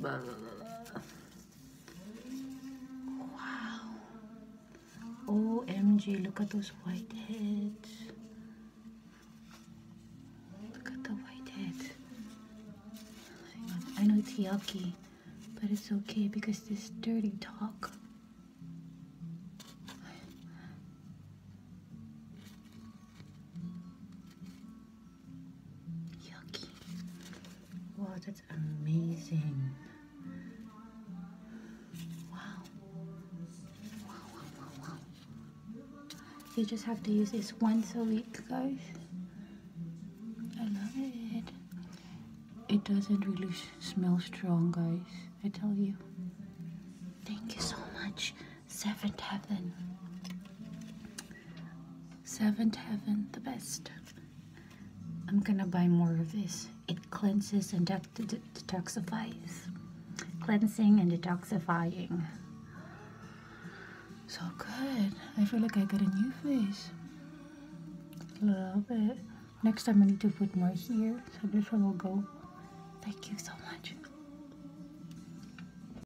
Blah, blah, blah, wow. OMG, look at those white heads. Look at the white heads. I know it's yucky, but it's okay because this dirty talk Wow, that's amazing. Wow. Wow, wow, wow, wow. You just have to use this once a week, guys. I love it. It doesn't really smell strong, guys. I tell you. Thank you so much, Seventh Heaven. Seventh Heaven, the best. I'm gonna buy more of this. It cleanses and de de detoxifies. Cleansing and detoxifying. So good. I feel like I got a new face. Love it. Next time I need to put more here. So this one will go. Thank you so much.